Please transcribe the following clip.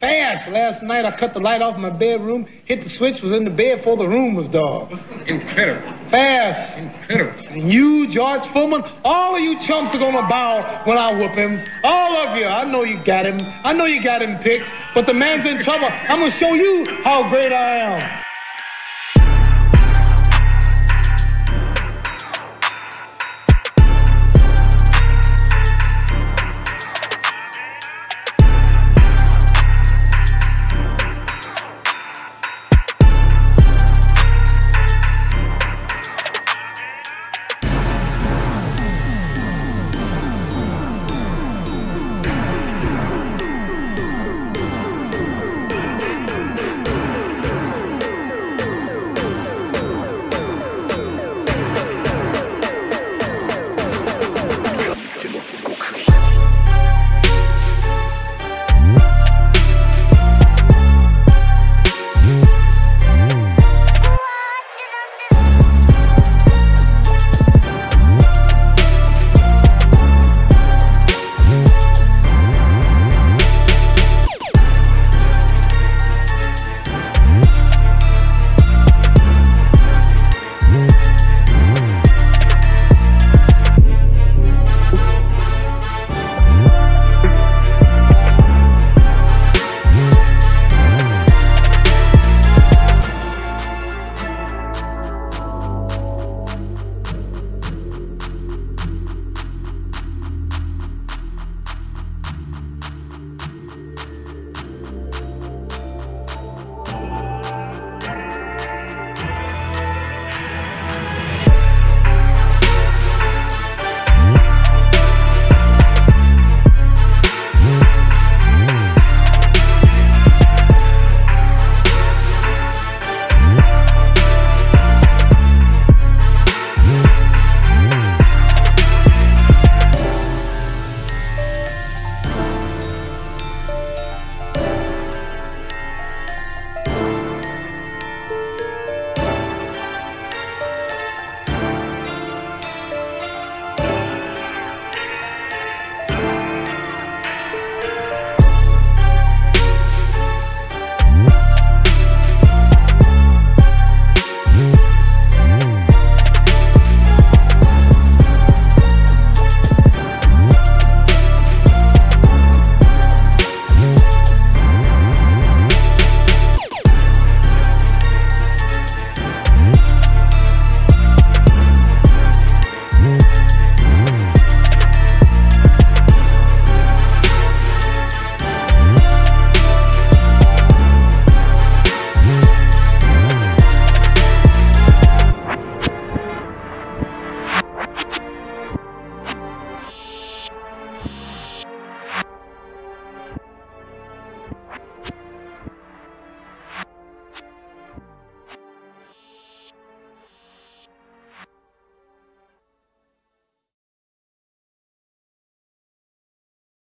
Fast. Last night I cut the light off my bedroom, hit the switch, was in the bed before the room was dark. Incredible. Fast. Incredible. And you, George Foreman, all of you chumps are gonna bow when I whoop him. All of you. I know you got him. I know you got him picked, but the man's in trouble. I'm gonna show you how great I am.